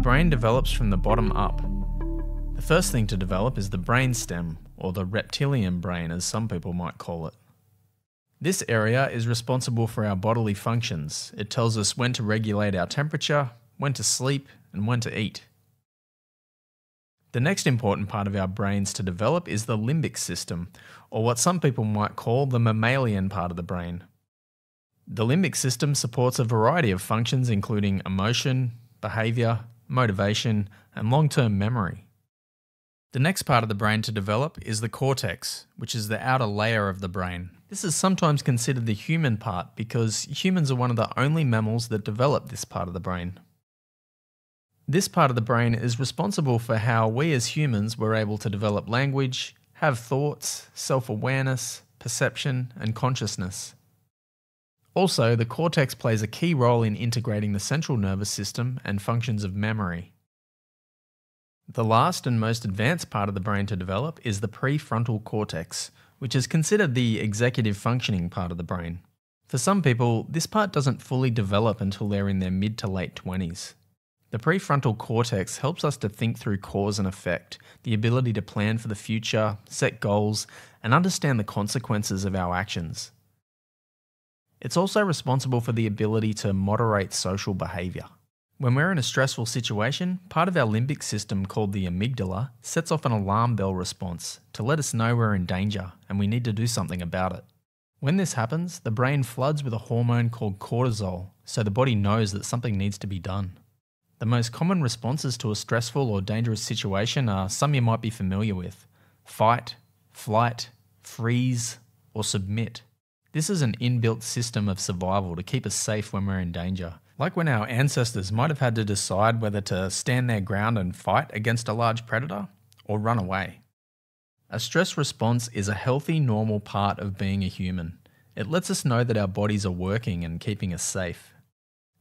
brain develops from the bottom up. The first thing to develop is the brainstem, or the reptilian brain as some people might call it. This area is responsible for our bodily functions. It tells us when to regulate our temperature, when to sleep, and when to eat. The next important part of our brains to develop is the limbic system, or what some people might call the mammalian part of the brain. The limbic system supports a variety of functions, including emotion, behaviour, motivation, and long term memory. The next part of the brain to develop is the cortex, which is the outer layer of the brain. This is sometimes considered the human part because humans are one of the only mammals that develop this part of the brain. This part of the brain is responsible for how we as humans were able to develop language, have thoughts, self awareness, perception, and consciousness. Also, the cortex plays a key role in integrating the central nervous system and functions of memory. The last and most advanced part of the brain to develop is the prefrontal cortex, which is considered the executive functioning part of the brain. For some people, this part doesn't fully develop until they're in their mid to late 20s. The prefrontal cortex helps us to think through cause and effect, the ability to plan for the future, set goals, and understand the consequences of our actions. It's also responsible for the ability to moderate social behaviour. When we're in a stressful situation, part of our limbic system called the amygdala sets off an alarm bell response to let us know we're in danger and we need to do something about it. When this happens, the brain floods with a hormone called cortisol, so the body knows that something needs to be done. The most common responses to a stressful or dangerous situation are some you might be familiar with fight, flight, freeze, or submit. This is an inbuilt system of survival to keep us safe when we're in danger. Like when our ancestors might have had to decide whether to stand their ground and fight against a large predator or run away. A stress response is a healthy, normal part of being a human. It lets us know that our bodies are working and keeping us safe.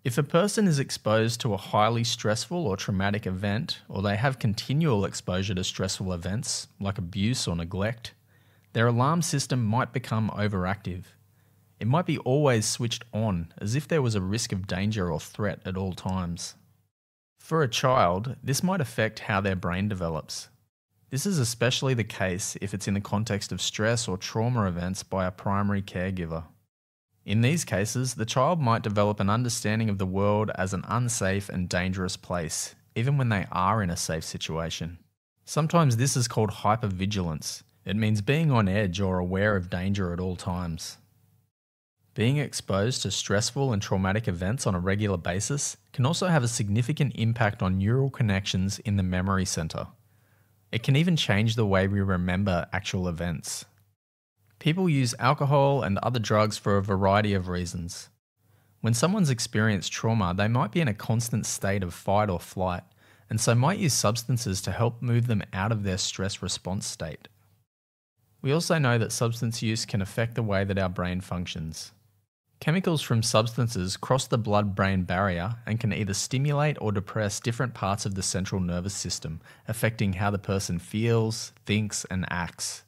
If a person is exposed to a highly stressful or traumatic event, or they have continual exposure to stressful events, like abuse or neglect, their alarm system might become overactive. It might be always switched on, as if there was a risk of danger or threat at all times. For a child, this might affect how their brain develops. This is especially the case if it's in the context of stress or trauma events by a primary caregiver. In these cases, the child might develop an understanding of the world as an unsafe and dangerous place, even when they are in a safe situation. Sometimes this is called hypervigilance. It means being on edge or aware of danger at all times. Being exposed to stressful and traumatic events on a regular basis can also have a significant impact on neural connections in the memory center. It can even change the way we remember actual events. People use alcohol and other drugs for a variety of reasons. When someone's experienced trauma, they might be in a constant state of fight or flight, and so might use substances to help move them out of their stress response state. We also know that substance use can affect the way that our brain functions. Chemicals from substances cross the blood brain barrier and can either stimulate or depress different parts of the central nervous system, affecting how the person feels, thinks, and acts.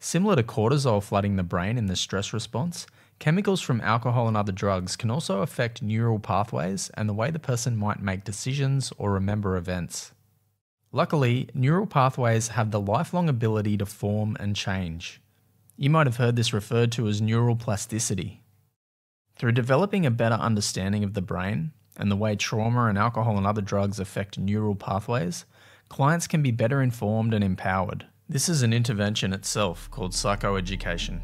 Similar to cortisol flooding the brain in the stress response, chemicals from alcohol and other drugs can also affect neural pathways and the way the person might make decisions or remember events. Luckily, neural pathways have the lifelong ability to form and change. You might have heard this referred to as neural plasticity. Through developing a better understanding of the brain and the way trauma and alcohol and other drugs affect neural pathways, clients can be better informed and empowered. This is an intervention itself called psychoeducation.